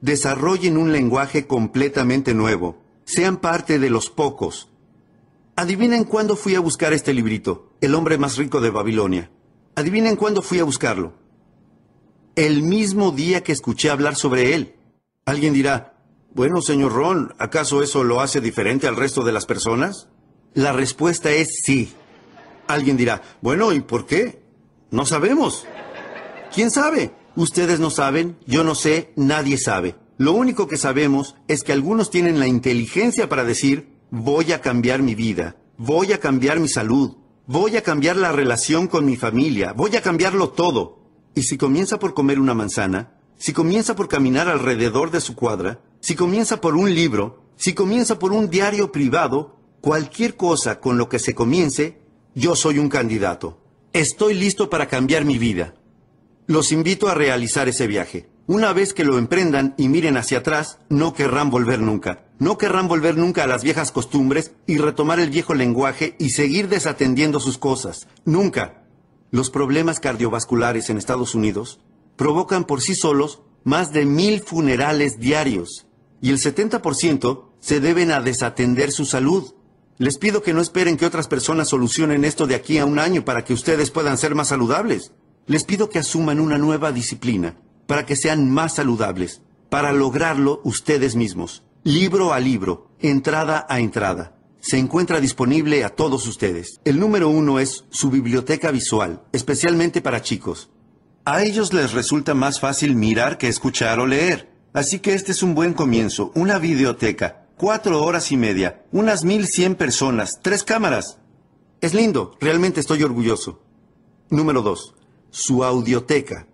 Desarrollen un lenguaje completamente nuevo. Sean parte de los pocos. Adivinen cuándo fui a buscar este librito, El hombre más rico de Babilonia. Adivinen cuándo fui a buscarlo. El mismo día que escuché hablar sobre él. Alguien dirá, bueno, señor Ron, ¿acaso eso lo hace diferente al resto de las personas? La respuesta es sí. Alguien dirá, bueno, ¿y por qué? No sabemos. ¿Quién sabe? Ustedes no saben, yo no sé, nadie sabe. Lo único que sabemos es que algunos tienen la inteligencia para decir, voy a cambiar mi vida, voy a cambiar mi salud, voy a cambiar la relación con mi familia, voy a cambiarlo todo. Y si comienza por comer una manzana, si comienza por caminar alrededor de su cuadra, si comienza por un libro, si comienza por un diario privado, cualquier cosa con lo que se comience, yo soy un candidato. Estoy listo para cambiar mi vida. Los invito a realizar ese viaje. Una vez que lo emprendan y miren hacia atrás, no querrán volver nunca. No querrán volver nunca a las viejas costumbres y retomar el viejo lenguaje y seguir desatendiendo sus cosas. Nunca. Los problemas cardiovasculares en Estados Unidos provocan por sí solos más de mil funerales diarios y el 70% se deben a desatender su salud. Les pido que no esperen que otras personas solucionen esto de aquí a un año para que ustedes puedan ser más saludables. Les pido que asuman una nueva disciplina para que sean más saludables, para lograrlo ustedes mismos, libro a libro, entrada a entrada. Se encuentra disponible a todos ustedes. El número uno es su biblioteca visual, especialmente para chicos. A ellos les resulta más fácil mirar que escuchar o leer. Así que este es un buen comienzo, una videoteca, cuatro horas y media, unas mil cien personas, tres cámaras. Es lindo, realmente estoy orgulloso. Número dos, su audioteca.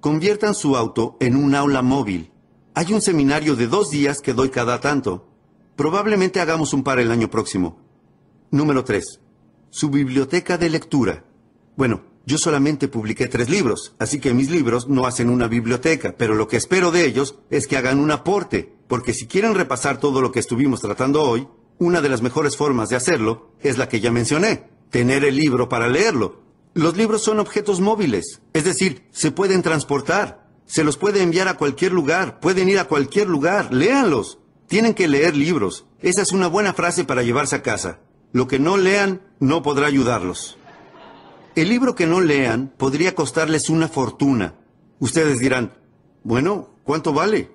Conviertan su auto en un aula móvil. Hay un seminario de dos días que doy cada tanto. Probablemente hagamos un par el año próximo. Número tres, su biblioteca de lectura. Bueno, yo solamente publiqué tres libros, así que mis libros no hacen una biblioteca, pero lo que espero de ellos es que hagan un aporte, porque si quieren repasar todo lo que estuvimos tratando hoy, una de las mejores formas de hacerlo es la que ya mencioné, tener el libro para leerlo. Los libros son objetos móviles, es decir, se pueden transportar, se los puede enviar a cualquier lugar, pueden ir a cualquier lugar, léanlos. Tienen que leer libros. Esa es una buena frase para llevarse a casa. Lo que no lean no podrá ayudarlos. El libro que no lean podría costarles una fortuna. Ustedes dirán, bueno, ¿cuánto vale?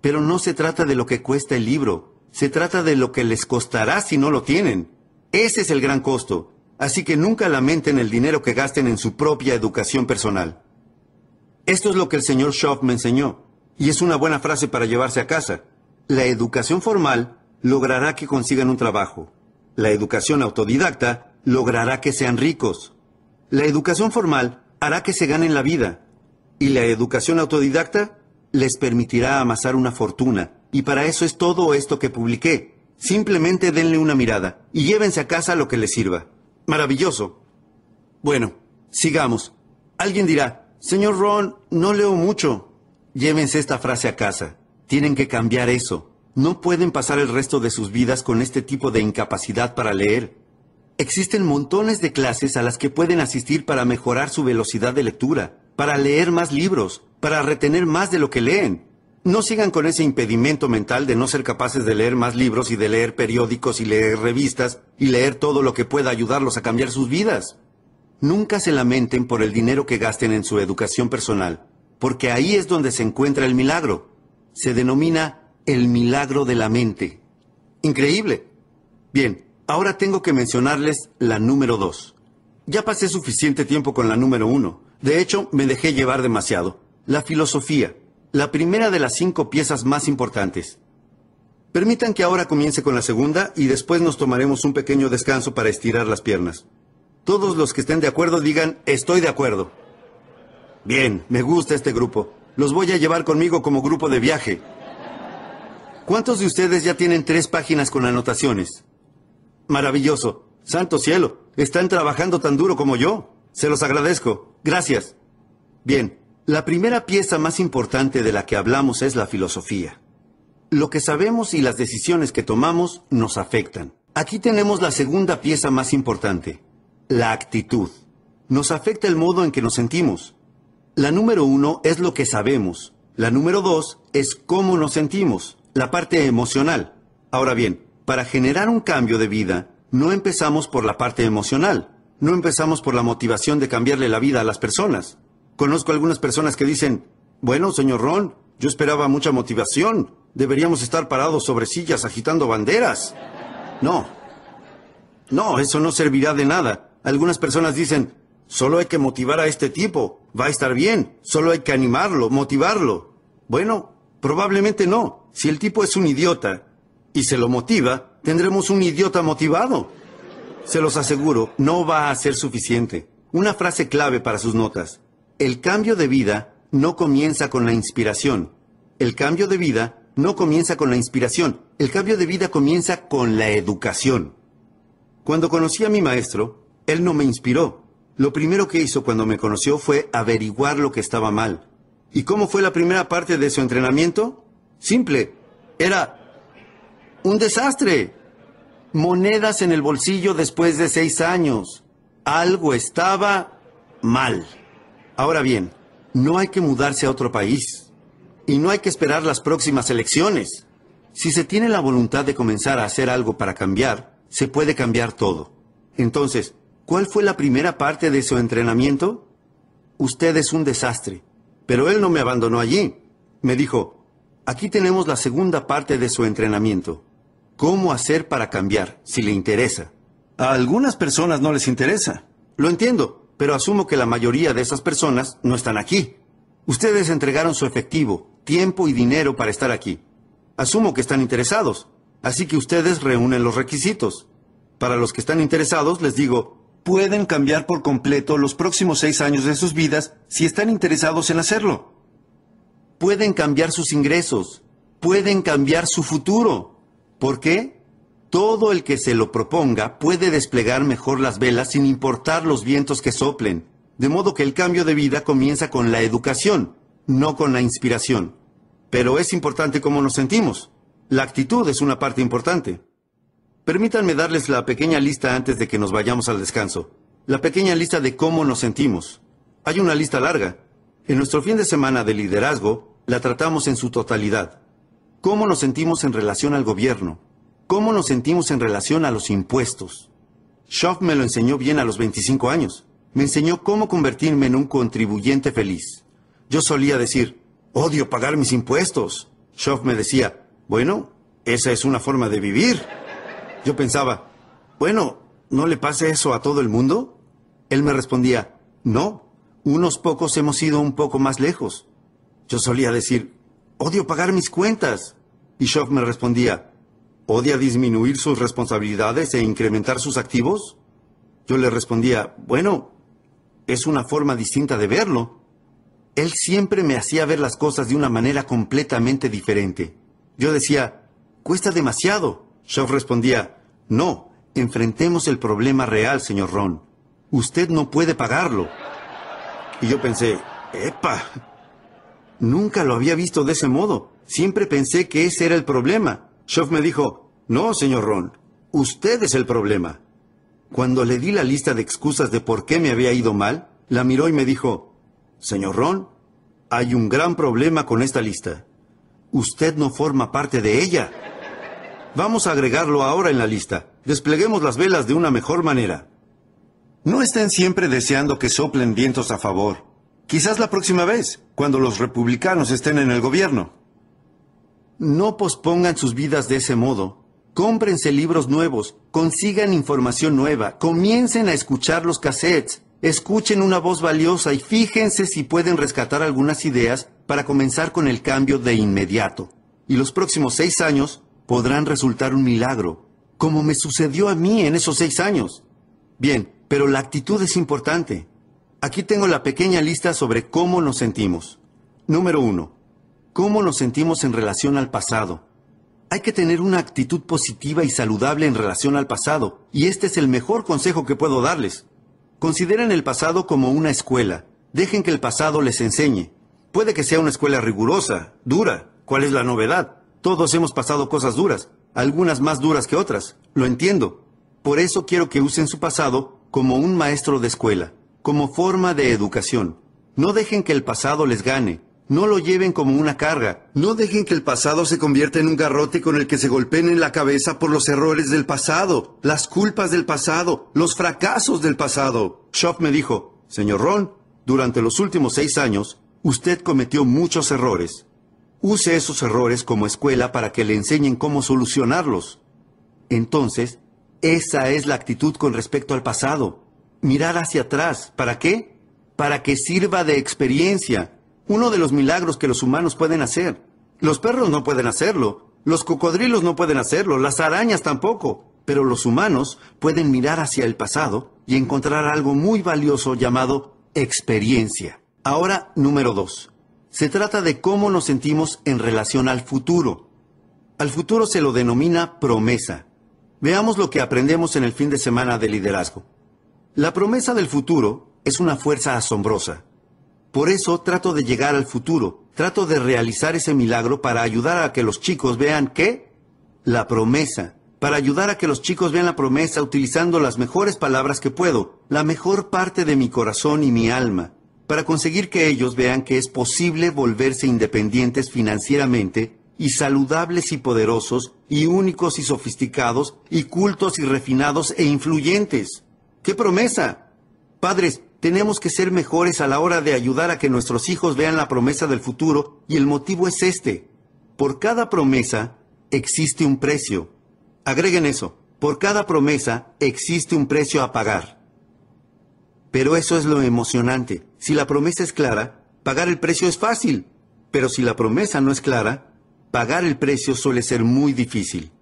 Pero no se trata de lo que cuesta el libro, se trata de lo que les costará si no lo tienen. Ese es el gran costo. Así que nunca lamenten el dinero que gasten en su propia educación personal. Esto es lo que el señor Schoff me enseñó, y es una buena frase para llevarse a casa. La educación formal logrará que consigan un trabajo. La educación autodidacta logrará que sean ricos. La educación formal hará que se ganen la vida y la educación autodidacta les permitirá amasar una fortuna. Y para eso es todo esto que publiqué. Simplemente denle una mirada y llévense a casa lo que les sirva. Maravilloso. Bueno, sigamos. Alguien dirá, señor Ron, no leo mucho. Llévense esta frase a casa. Tienen que cambiar eso. No pueden pasar el resto de sus vidas con este tipo de incapacidad para leer. Existen montones de clases a las que pueden asistir para mejorar su velocidad de lectura, para leer más libros, para retener más de lo que leen. No sigan con ese impedimento mental de no ser capaces de leer más libros y de leer periódicos y leer revistas y leer todo lo que pueda ayudarlos a cambiar sus vidas. Nunca se lamenten por el dinero que gasten en su educación personal, porque ahí es donde se encuentra el milagro. Se denomina el milagro de la mente. Increíble. Bien, Ahora tengo que mencionarles la número dos. Ya pasé suficiente tiempo con la número uno. De hecho, me dejé llevar demasiado. La filosofía, la primera de las cinco piezas más importantes. Permitan que ahora comience con la segunda y después nos tomaremos un pequeño descanso para estirar las piernas. Todos los que estén de acuerdo digan, estoy de acuerdo. Bien, me gusta este grupo. Los voy a llevar conmigo como grupo de viaje. ¿Cuántos de ustedes ya tienen tres páginas con anotaciones? Maravilloso. Santo cielo. Están trabajando tan duro como yo. Se los agradezco. Gracias. Bien, la primera pieza más importante de la que hablamos es la filosofía. Lo que sabemos y las decisiones que tomamos nos afectan. Aquí tenemos la segunda pieza más importante, la actitud. Nos afecta el modo en que nos sentimos. La número uno es lo que sabemos. La número dos es cómo nos sentimos, la parte emocional. Ahora bien, para generar un cambio de vida, no empezamos por la parte emocional, no empezamos por la motivación de cambiarle la vida a las personas. Conozco algunas personas que dicen, bueno, señor Ron, yo esperaba mucha motivación. Deberíamos estar parados sobre sillas agitando banderas. No. No, eso no servirá de nada. Algunas personas dicen, solo hay que motivar a este tipo. Va a estar bien. Solo hay que animarlo, motivarlo. Bueno, probablemente no. Si el tipo es un idiota y se lo motiva, tendremos un idiota motivado. Se los aseguro, no va a ser suficiente. Una frase clave para sus notas. El cambio de vida no comienza con la inspiración. El cambio de vida no comienza con la inspiración. El cambio de vida comienza con la educación. Cuando conocí a mi maestro, él no me inspiró. Lo primero que hizo cuando me conoció fue averiguar lo que estaba mal. ¿Y cómo fue la primera parte de su entrenamiento? Simple. Era un desastre. Monedas en el bolsillo después de seis años. Algo estaba mal. Ahora bien, no hay que mudarse a otro país. Y no hay que esperar las próximas elecciones. Si se tiene la voluntad de comenzar a hacer algo para cambiar, se puede cambiar todo. Entonces, ¿cuál fue la primera parte de su entrenamiento? Usted es un desastre. Pero él no me abandonó allí. Me dijo, aquí tenemos la segunda parte de su entrenamiento. ¿Cómo hacer para cambiar, si le interesa? A algunas personas no les interesa. Lo entiendo, pero asumo que la mayoría de esas personas no están aquí. Ustedes entregaron su efectivo, tiempo y dinero para estar aquí. Asumo que están interesados, así que ustedes reúnen los requisitos. Para los que están interesados, les digo, pueden cambiar por completo los próximos seis años de sus vidas si están interesados en hacerlo. Pueden cambiar sus ingresos, pueden cambiar su futuro. ¿Por qué? Todo el que se lo proponga puede desplegar mejor las velas sin importar los vientos que soplen. De modo que el cambio de vida comienza con la educación, no con la inspiración. Pero es importante cómo nos sentimos. La actitud es una parte importante. Permítanme darles la pequeña lista antes de que nos vayamos al descanso. La pequeña lista de cómo nos sentimos. Hay una lista larga. En nuestro fin de semana de liderazgo la tratamos en su totalidad. ¿Cómo nos sentimos en relación al gobierno? ¿Cómo nos sentimos en relación a los impuestos? Schoff me lo enseñó bien a los 25 años me enseñó cómo convertirme en un contribuyente feliz. Yo solía decir, odio pagar mis impuestos. Schoff me decía, bueno, esa es una forma de vivir. Yo pensaba, bueno, ¿no le pase eso a todo el mundo? Él me respondía, no, unos pocos hemos ido un poco más lejos. Yo solía decir, odio pagar mis cuentas. Y Schoff me respondía, ¿odia disminuir sus responsabilidades e incrementar sus activos? Yo le respondía, bueno, es una forma distinta de verlo. Él siempre me hacía ver las cosas de una manera completamente diferente. Yo decía, cuesta demasiado. Shaw respondía, no, enfrentemos el problema real, señor Ron. Usted no puede pagarlo. Y yo pensé, ¡epa! Nunca lo había visto de ese modo. Siempre pensé que ese era el problema. Shaw me dijo, no, señor Ron, usted es el problema. Cuando le di la lista de excusas de por qué me había ido mal, la miró y me dijo, Señor Ron, hay un gran problema con esta lista. Usted no forma parte de ella. Vamos a agregarlo ahora en la lista. Despleguemos las velas de una mejor manera. No estén siempre deseando que soplen vientos a favor. Quizás la próxima vez, cuando los republicanos estén en el gobierno. No pospongan sus vidas de ese modo. Cómprense libros nuevos, consigan información nueva, comiencen a escuchar los cassettes, escuchen una voz valiosa y fíjense si pueden rescatar algunas ideas para comenzar con el cambio de inmediato. Y los próximos seis años podrán resultar un milagro, como me sucedió a mí en esos seis años. Bien, pero la actitud es importante. Aquí tengo la pequeña lista sobre cómo nos sentimos. Número uno, cómo nos sentimos en relación al pasado. Hay que tener una actitud positiva y saludable en relación al pasado, y este es el mejor consejo que puedo darles. Consideren el pasado como una escuela. Dejen que el pasado les enseñe. Puede que sea una escuela rigurosa, dura. ¿Cuál es la novedad? Todos hemos pasado cosas duras, algunas más duras que otras. Lo entiendo. Por eso quiero que usen su pasado como un maestro de escuela, como forma de educación. No dejen que el pasado les gane. No lo lleven como una carga. No dejen que el pasado se convierta en un garrote con el que se golpeen en la cabeza por los errores del pasado, las culpas del pasado, los fracasos del pasado. Schoff me dijo, Señor Ron, durante los últimos seis años, usted cometió muchos errores. Use esos errores como escuela para que le enseñen cómo solucionarlos. Entonces, esa es la actitud con respecto al pasado. Mirar hacia atrás. ¿Para qué? Para que sirva de experiencia uno de los milagros que los humanos pueden hacer. Los perros no pueden hacerlo, los cocodrilos no pueden hacerlo, las arañas tampoco, pero los humanos pueden mirar hacia el pasado y encontrar algo muy valioso llamado experiencia. Ahora, número dos. Se trata de cómo nos sentimos en relación al futuro. Al futuro se lo denomina promesa. Veamos lo que aprendemos en el fin de semana de liderazgo. La promesa del futuro es una fuerza asombrosa. Por eso trato de llegar al futuro, trato de realizar ese milagro para ayudar a que los chicos vean qué? La promesa. Para ayudar a que los chicos vean la promesa utilizando las mejores palabras que puedo, la mejor parte de mi corazón y mi alma, para conseguir que ellos vean que es posible volverse independientes financieramente y saludables y poderosos y únicos y sofisticados y cultos y refinados e influyentes. ¡Qué promesa! Padres, tenemos que ser mejores a la hora de ayudar a que nuestros hijos vean la promesa del futuro y el motivo es este. Por cada promesa existe un precio. Agreguen eso. Por cada promesa existe un precio a pagar. Pero eso es lo emocionante. Si la promesa es clara, pagar el precio es fácil. Pero si la promesa no es clara, pagar el precio suele ser muy difícil.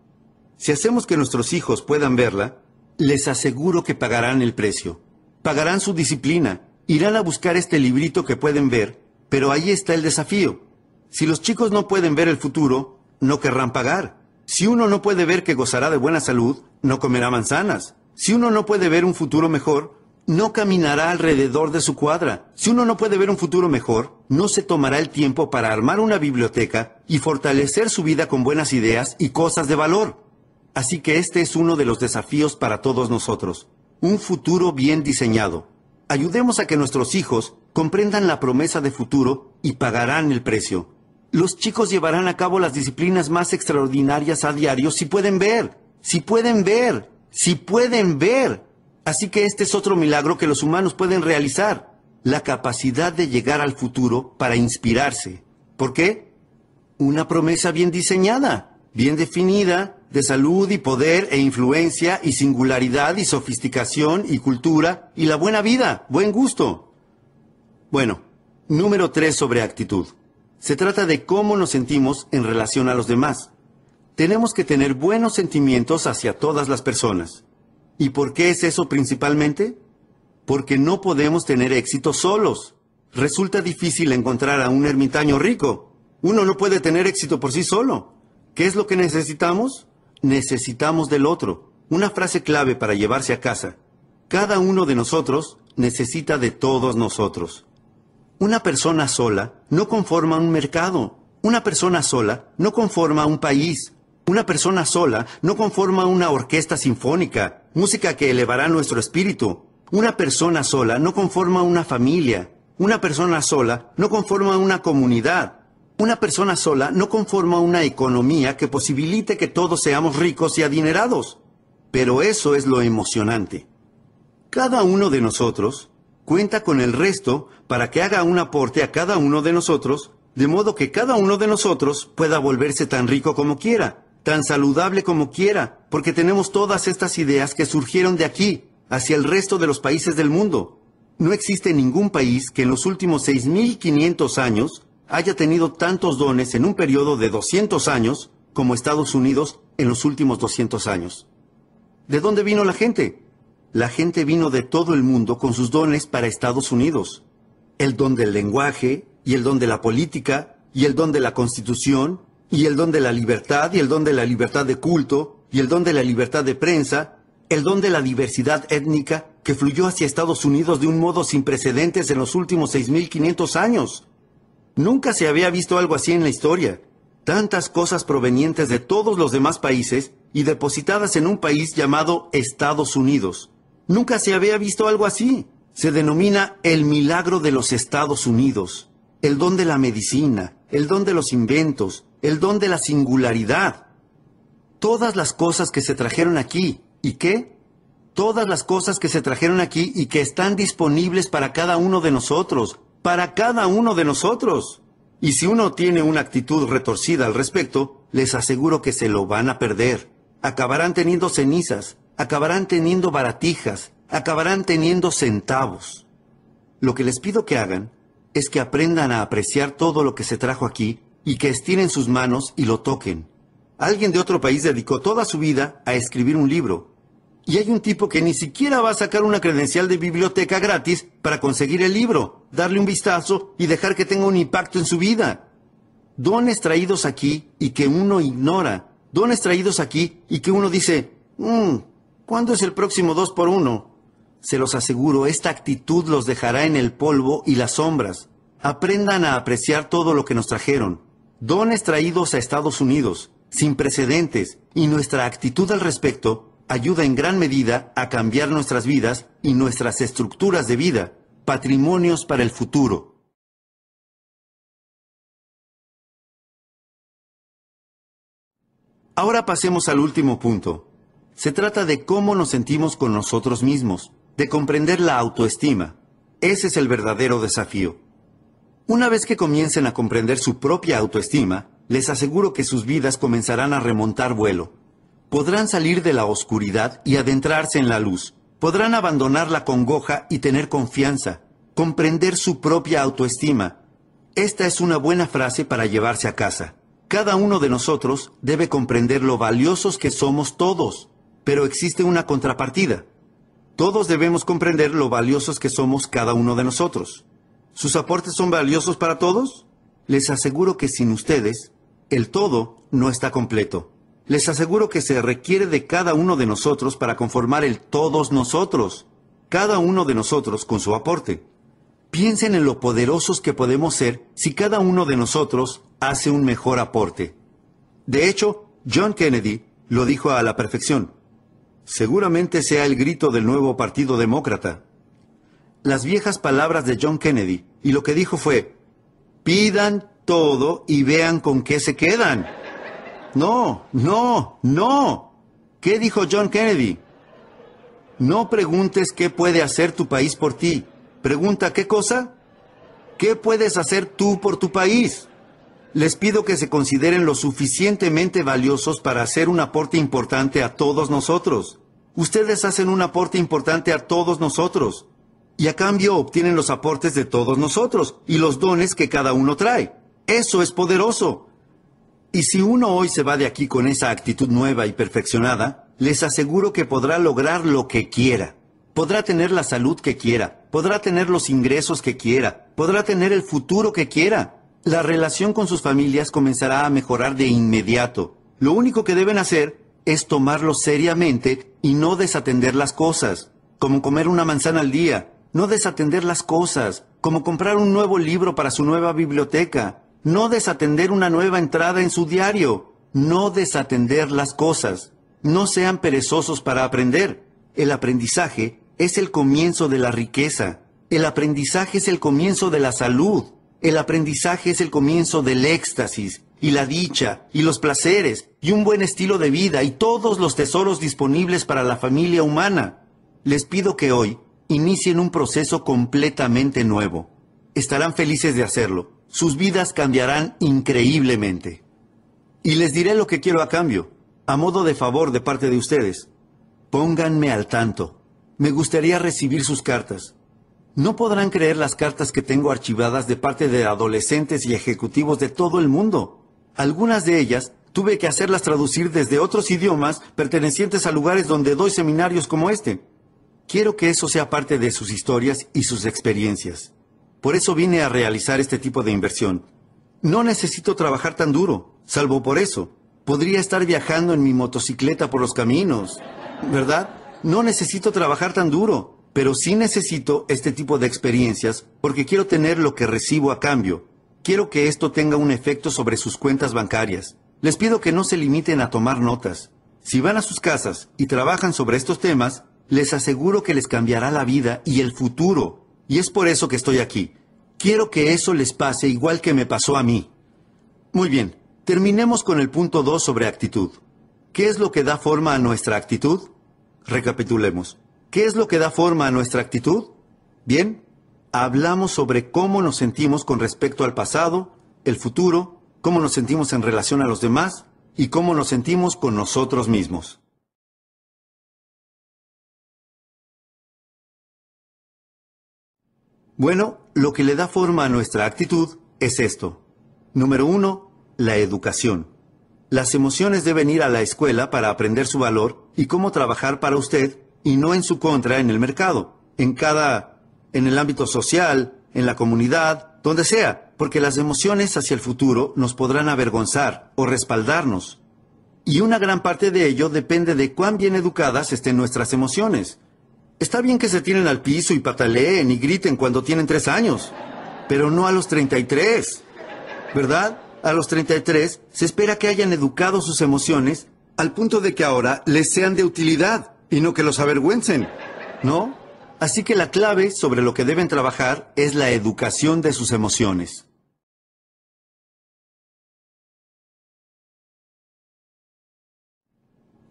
Si hacemos que nuestros hijos puedan verla, les aseguro que pagarán el precio pagarán su disciplina, irán a buscar este librito que pueden ver, pero ahí está el desafío. Si los chicos no pueden ver el futuro, no querrán pagar. Si uno no puede ver que gozará de buena salud, no comerá manzanas. Si uno no puede ver un futuro mejor, no caminará alrededor de su cuadra. Si uno no puede ver un futuro mejor, no se tomará el tiempo para armar una biblioteca y fortalecer su vida con buenas ideas y cosas de valor. Así que este es uno de los desafíos para todos nosotros un futuro bien diseñado. Ayudemos a que nuestros hijos comprendan la promesa de futuro y pagarán el precio. Los chicos llevarán a cabo las disciplinas más extraordinarias a diario si pueden ver, si pueden ver, si pueden ver. Así que este es otro milagro que los humanos pueden realizar, la capacidad de llegar al futuro para inspirarse. ¿Por qué? Una promesa bien diseñada, bien definida, de salud y poder e influencia y singularidad y sofisticación y cultura y la buena vida, buen gusto. Bueno, número tres sobre actitud. Se trata de cómo nos sentimos en relación a los demás. Tenemos que tener buenos sentimientos hacia todas las personas. ¿Y por qué es eso principalmente? Porque no podemos tener éxito solos. Resulta difícil encontrar a un ermitaño rico. Uno no puede tener éxito por sí solo. ¿Qué es lo que necesitamos? Necesitamos del otro. Una frase clave para llevarse a casa. Cada uno de nosotros necesita de todos nosotros. Una persona sola no conforma un mercado. Una persona sola no conforma un país. Una persona sola no conforma una orquesta sinfónica, música que elevará nuestro espíritu. Una persona sola no conforma una familia. Una persona sola no conforma una comunidad. Una persona sola no conforma una economía que posibilite que todos seamos ricos y adinerados. Pero eso es lo emocionante. Cada uno de nosotros cuenta con el resto para que haga un aporte a cada uno de nosotros, de modo que cada uno de nosotros pueda volverse tan rico como quiera, tan saludable como quiera, porque tenemos todas estas ideas que surgieron de aquí, hacia el resto de los países del mundo. No existe ningún país que en los últimos 6.500 años haya tenido tantos dones en un periodo de 200 años como Estados Unidos en los últimos 200 años. ¿De dónde vino la gente? La gente vino de todo el mundo con sus dones para Estados Unidos. El don del lenguaje, y el don de la política, y el don de la constitución, y el don de la libertad, y el don de la libertad de culto, y el don de la libertad de prensa, el don de la diversidad étnica que fluyó hacia Estados Unidos de un modo sin precedentes en los últimos 6.500 años. Nunca se había visto algo así en la historia. Tantas cosas provenientes de todos los demás países y depositadas en un país llamado Estados Unidos. Nunca se había visto algo así. Se denomina el milagro de los Estados Unidos. el don de la medicina, el don de los inventos, el don de la singularidad. Todas las cosas que se trajeron aquí. ¿Y qué? Todas las cosas que se trajeron aquí y que están disponibles para cada uno de nosotros. Para cada uno de nosotros. Y si uno tiene una actitud retorcida al respecto, les aseguro que se lo van a perder. Acabarán teniendo cenizas, acabarán teniendo baratijas, acabarán teniendo centavos. Lo que les pido que hagan es que aprendan a apreciar todo lo que se trajo aquí y que estiren sus manos y lo toquen. Alguien de otro país dedicó toda su vida a escribir un libro. Y hay un tipo que ni siquiera va a sacar una credencial de biblioteca gratis para conseguir el libro, darle un vistazo y dejar que tenga un impacto en su vida. Dones traídos aquí y que uno ignora. Dones traídos aquí y que uno dice, mmm, ¿cuándo es el próximo dos por uno? Se los aseguro, esta actitud los dejará en el polvo y las sombras. Aprendan a apreciar todo lo que nos trajeron. Dones traídos a Estados Unidos, sin precedentes, y nuestra actitud al respecto ayuda en gran medida a cambiar nuestras vidas y nuestras estructuras de vida, patrimonios para el futuro. Ahora pasemos al último punto. Se trata de cómo nos sentimos con nosotros mismos, de comprender la autoestima. Ese es el verdadero desafío. Una vez que comiencen a comprender su propia autoestima, les aseguro que sus vidas comenzarán a remontar vuelo. Podrán salir de la oscuridad y adentrarse en la luz. Podrán abandonar la congoja y tener confianza, comprender su propia autoestima. Esta es una buena frase para llevarse a casa. Cada uno de nosotros debe comprender lo valiosos que somos todos, pero existe una contrapartida. Todos debemos comprender lo valiosos que somos cada uno de nosotros. ¿Sus aportes son valiosos para todos? Les aseguro que sin ustedes, el todo no está completo. Les aseguro que se requiere de cada uno de nosotros para conformar el todos nosotros, cada uno de nosotros con su aporte. Piensen en lo poderosos que podemos ser si cada uno de nosotros hace un mejor aporte. De hecho, John Kennedy lo dijo a la perfección. Seguramente sea el grito del nuevo Partido Demócrata. Las viejas palabras de John Kennedy, y lo que dijo fue, pidan todo y vean con qué se quedan. No, no, no. ¿Qué dijo John Kennedy? No preguntes qué puede hacer tu país por ti. Pregunta qué cosa. ¿Qué puedes hacer tú por tu país? Les pido que se consideren lo suficientemente valiosos para hacer un aporte importante a todos nosotros. Ustedes hacen un aporte importante a todos nosotros. Y a cambio obtienen los aportes de todos nosotros y los dones que cada uno trae. Eso es poderoso. Y si uno hoy se va de aquí con esa actitud nueva y perfeccionada, les aseguro que podrá lograr lo que quiera. Podrá tener la salud que quiera, podrá tener los ingresos que quiera, podrá tener el futuro que quiera. La relación con sus familias comenzará a mejorar de inmediato. Lo único que deben hacer es tomarlo seriamente y no desatender las cosas, como comer una manzana al día, no desatender las cosas, como comprar un nuevo libro para su nueva biblioteca, no desatender una nueva entrada en su diario, no desatender las cosas. No sean perezosos para aprender. El aprendizaje es el comienzo de la riqueza. El aprendizaje es el comienzo de la salud. El aprendizaje es el comienzo del éxtasis y la dicha y los placeres y un buen estilo de vida y todos los tesoros disponibles para la familia humana. Les pido que hoy inicien un proceso completamente nuevo. Estarán felices de hacerlo sus vidas cambiarán increíblemente. Y les diré lo que quiero a cambio, a modo de favor de parte de ustedes. Pónganme al tanto. Me gustaría recibir sus cartas. No podrán creer las cartas que tengo archivadas de parte de adolescentes y ejecutivos de todo el mundo. Algunas de ellas tuve que hacerlas traducir desde otros idiomas pertenecientes a lugares donde doy seminarios como este. Quiero que eso sea parte de sus historias y sus experiencias. Por eso vine a realizar este tipo de inversión. No necesito trabajar tan duro, salvo por eso. Podría estar viajando en mi motocicleta por los caminos, ¿verdad? No necesito trabajar tan duro, pero sí necesito este tipo de experiencias porque quiero tener lo que recibo a cambio. Quiero que esto tenga un efecto sobre sus cuentas bancarias. Les pido que no se limiten a tomar notas. Si van a sus casas y trabajan sobre estos temas, les aseguro que les cambiará la vida y el futuro. Y es por eso que estoy aquí. Quiero que eso les pase igual que me pasó a mí. Muy bien, terminemos con el punto 2 sobre actitud. ¿Qué es lo que da forma a nuestra actitud? Recapitulemos. ¿Qué es lo que da forma a nuestra actitud? Bien, hablamos sobre cómo nos sentimos con respecto al pasado, el futuro, cómo nos sentimos en relación a los demás y cómo nos sentimos con nosotros mismos. Bueno, lo que le da forma a nuestra actitud es esto. Número uno, la educación. Las emociones deben ir a la escuela para aprender su valor y cómo trabajar para usted y no en su contra en el mercado, en cada, en el ámbito social, en la comunidad, donde sea, porque las emociones hacia el futuro nos podrán avergonzar o respaldarnos. Y una gran parte de ello depende de cuán bien educadas estén nuestras emociones. Está bien que se tiren al piso y pataleen y griten cuando tienen tres años, pero no a los 33, ¿verdad? A los 33 se espera que hayan educado sus emociones al punto de que ahora les sean de utilidad y no que los avergüencen, ¿no? Así que la clave sobre lo que deben trabajar es la educación de sus emociones.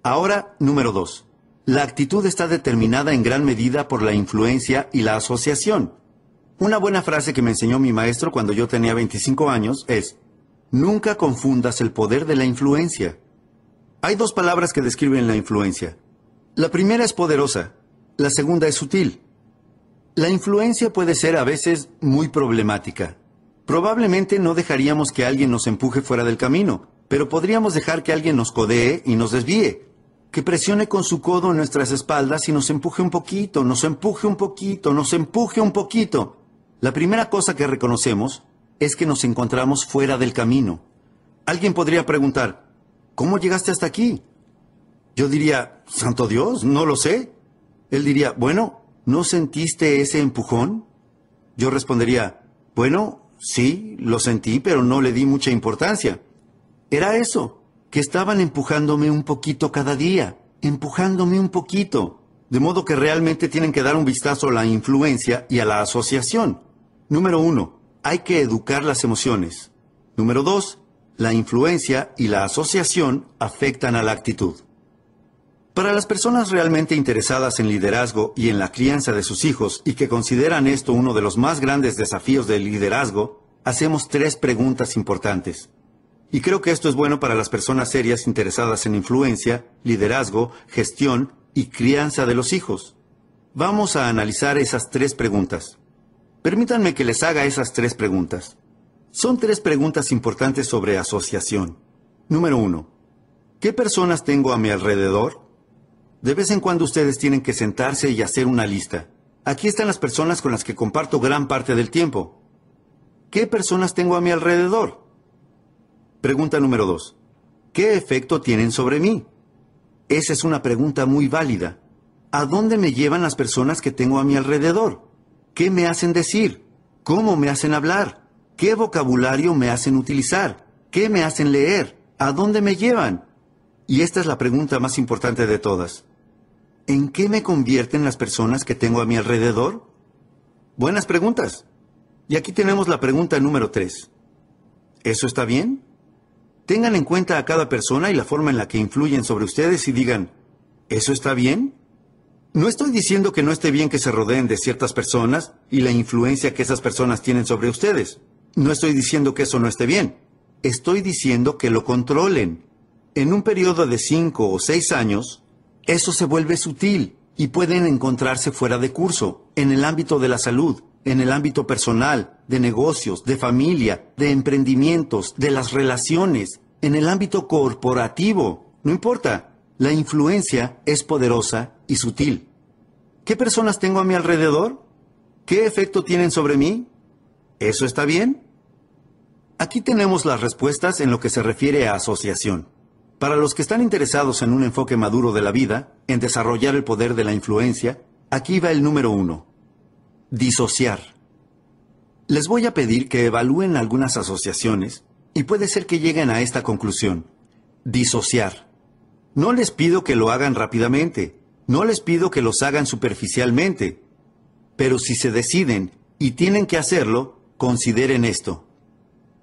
Ahora, número 2. La actitud está determinada en gran medida por la influencia y la asociación. Una buena frase que me enseñó mi maestro cuando yo tenía 25 años es, Nunca confundas el poder de la influencia. Hay dos palabras que describen la influencia. La primera es poderosa, la segunda es sutil. La influencia puede ser a veces muy problemática. Probablemente no dejaríamos que alguien nos empuje fuera del camino, pero podríamos dejar que alguien nos codee y nos desvíe, que presione con su codo en nuestras espaldas y nos empuje un poquito, nos empuje un poquito, nos empuje un poquito. La primera cosa que reconocemos es que nos encontramos fuera del camino. Alguien podría preguntar, ¿cómo llegaste hasta aquí? Yo diría, Santo Dios, no lo sé. Él diría, bueno, ¿no sentiste ese empujón? Yo respondería, bueno, sí, lo sentí, pero no le di mucha importancia. Era eso, que estaban empujándome un poquito cada día, empujándome un poquito. De modo que realmente tienen que dar un vistazo a la influencia y a la asociación. Número uno, hay que educar las emociones. Número dos, la influencia y la asociación afectan a la actitud. Para las personas realmente interesadas en liderazgo y en la crianza de sus hijos y que consideran esto uno de los más grandes desafíos del liderazgo, hacemos tres preguntas importantes. Y creo que esto es bueno para las personas serias interesadas en influencia, liderazgo, gestión y crianza de los hijos. Vamos a analizar esas tres preguntas. Permítanme que les haga esas tres preguntas. Son tres preguntas importantes sobre asociación. Número uno, ¿qué personas tengo a mi alrededor? De vez en cuando ustedes tienen que sentarse y hacer una lista. Aquí están las personas con las que comparto gran parte del tiempo. ¿Qué personas tengo a mi alrededor? Pregunta número dos, ¿qué efecto tienen sobre mí? Esa es una pregunta muy válida. ¿A dónde me llevan las personas que tengo a mi alrededor? ¿Qué me hacen decir? ¿Cómo me hacen hablar? ¿Qué vocabulario me hacen utilizar? ¿Qué me hacen leer? ¿A dónde me llevan? Y esta es la pregunta más importante de todas. ¿En qué me convierten las personas que tengo a mi alrededor? Buenas preguntas. Y aquí tenemos la pregunta número tres. ¿Eso está bien? Tengan en cuenta a cada persona y la forma en la que influyen sobre ustedes y digan, ¿eso está bien? No estoy diciendo que no esté bien que se rodeen de ciertas personas y la influencia que esas personas tienen sobre ustedes. No estoy diciendo que eso no esté bien. Estoy diciendo que lo controlen. En un periodo de cinco o seis años, eso se vuelve sutil y pueden encontrarse fuera de curso, en el ámbito de la salud, en el ámbito personal, de negocios, de familia, de emprendimientos, de las relaciones, en el ámbito corporativo. No importa. La influencia es poderosa y sutil. ¿Qué personas tengo a mi alrededor? ¿Qué efecto tienen sobre mí? ¿Eso está bien? Aquí tenemos las respuestas en lo que se refiere a asociación. Para los que están interesados en un enfoque maduro de la vida, en desarrollar el poder de la influencia, aquí va el número uno. Disociar. Les voy a pedir que evalúen algunas asociaciones y puede ser que lleguen a esta conclusión. Disociar. No les pido que lo hagan rápidamente, no les pido que los hagan superficialmente, pero si se deciden y tienen que hacerlo, consideren esto.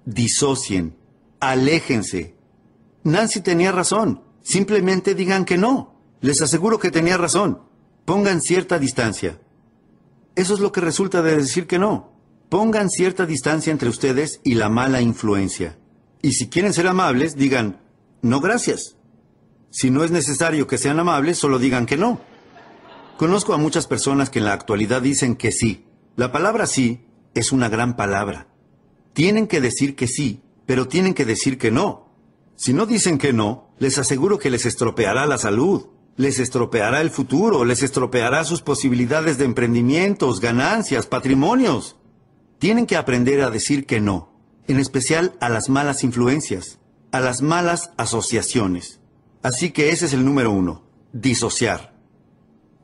Disocien, aléjense. Nancy tenía razón. Simplemente digan que no. Les aseguro que tenía razón. Pongan cierta distancia. Eso es lo que resulta de decir que no. Pongan cierta distancia entre ustedes y la mala influencia. Y si quieren ser amables, digan, no gracias. Si no es necesario que sean amables, solo digan que no. Conozco a muchas personas que en la actualidad dicen que sí. La palabra sí es una gran palabra. Tienen que decir que sí, pero tienen que decir que no. Si no dicen que no, les aseguro que les estropeará la salud, les estropeará el futuro, les estropeará sus posibilidades de emprendimientos, ganancias, patrimonios. Tienen que aprender a decir que no, en especial a las malas influencias, a las malas asociaciones. Así que ese es el número uno, disociar.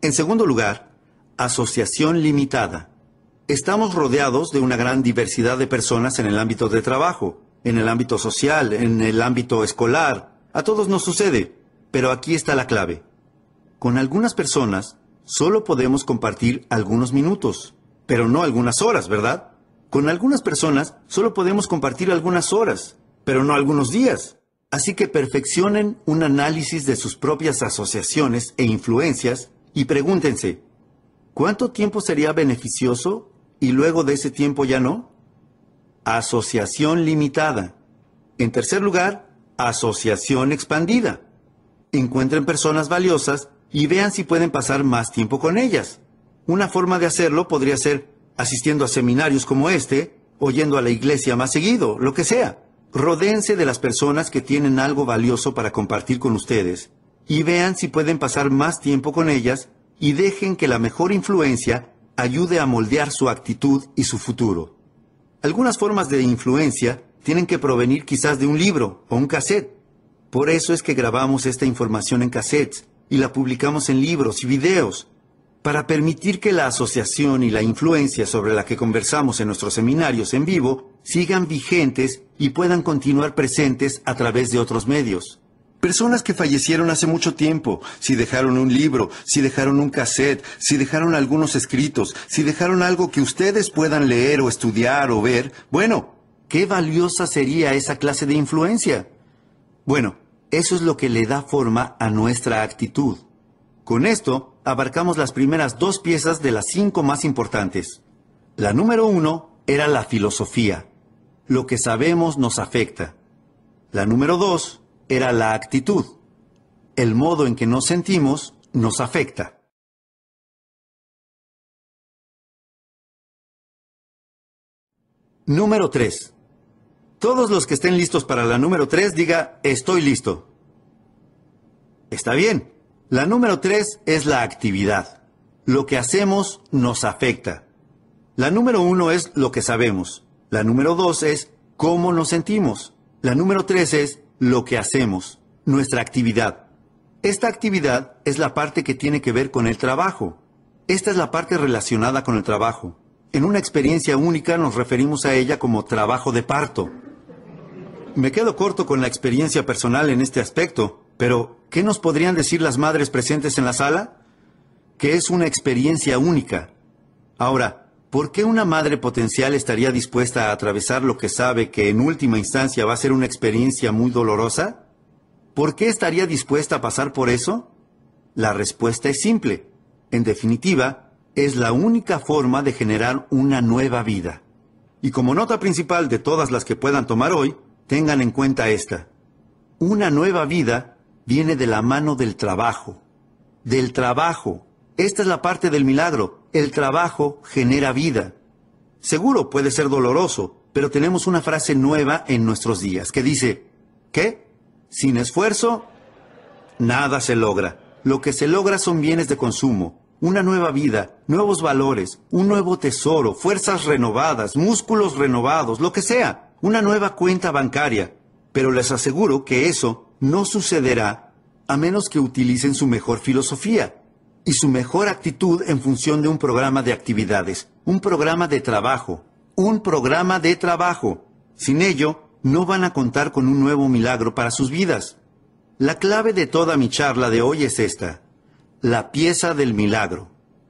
En segundo lugar, asociación limitada. Estamos rodeados de una gran diversidad de personas en el ámbito de trabajo, en el ámbito social, en el ámbito escolar. A todos nos sucede, pero aquí está la clave. Con algunas personas solo podemos compartir algunos minutos, pero no algunas horas, ¿verdad? Con algunas personas solo podemos compartir algunas horas, pero no algunos días. Así que perfeccionen un análisis de sus propias asociaciones e influencias y pregúntense, ¿cuánto tiempo sería beneficioso y luego de ese tiempo ya no? Asociación limitada. En tercer lugar, asociación expandida. Encuentren personas valiosas y vean si pueden pasar más tiempo con ellas. Una forma de hacerlo podría ser asistiendo a seminarios como este, oyendo a la iglesia más seguido, lo que sea. Rodéense de las personas que tienen algo valioso para compartir con ustedes y vean si pueden pasar más tiempo con ellas y dejen que la mejor influencia ayude a moldear su actitud y su futuro. Algunas formas de influencia tienen que provenir quizás de un libro o un cassette. Por eso es que grabamos esta información en cassettes y la publicamos en libros y videos para permitir que la asociación y la influencia sobre la que conversamos en nuestros seminarios en vivo sigan vigentes y puedan continuar presentes a través de otros medios. Personas que fallecieron hace mucho tiempo, si dejaron un libro, si dejaron un cassette, si dejaron algunos escritos, si dejaron algo que ustedes puedan leer o estudiar o ver, bueno, qué valiosa sería esa clase de influencia. Bueno, eso es lo que le da forma a nuestra actitud. Con esto, abarcamos las primeras dos piezas de las cinco más importantes. La número uno era la filosofía. Lo que sabemos nos afecta. La número dos era la actitud. El modo en que nos sentimos nos afecta. Número 3. Todos los que estén listos para la número 3 diga estoy listo. Está bien. La número tres es la actividad. Lo que hacemos nos afecta. La número uno es lo que sabemos. La número dos es cómo nos sentimos. La número tres es lo que hacemos, nuestra actividad. Esta actividad es la parte que tiene que ver con el trabajo. Esta es la parte relacionada con el trabajo. En una experiencia única nos referimos a ella como trabajo de parto. Me quedo corto con la experiencia personal en este aspecto, pero, ¿qué nos podrían decir las madres presentes en la sala? Que es una experiencia única. Ahora, ¿por qué una madre potencial estaría dispuesta a atravesar lo que sabe que en última instancia va a ser una experiencia muy dolorosa? ¿Por qué estaría dispuesta a pasar por eso? La respuesta es simple. En definitiva, es la única forma de generar una nueva vida. Y como nota principal de todas las que puedan tomar hoy, tengan en cuenta esta. Una nueva vida viene de la mano del trabajo. Del trabajo. Esta es la parte del milagro. El trabajo genera vida. Seguro puede ser doloroso, pero tenemos una frase nueva en nuestros días que dice, ¿qué? Sin esfuerzo, nada se logra. Lo que se logra son bienes de consumo, una nueva vida, nuevos valores, un nuevo tesoro, fuerzas renovadas, músculos renovados, lo que sea, una nueva cuenta bancaria. Pero les aseguro que eso no sucederá a menos que utilicen su mejor filosofía y su mejor actitud en función de un programa de actividades, un programa de trabajo, un programa de trabajo. Sin ello, no van a contar con un nuevo milagro para sus vidas. La clave de toda mi charla de hoy es esta, la pieza del milagro.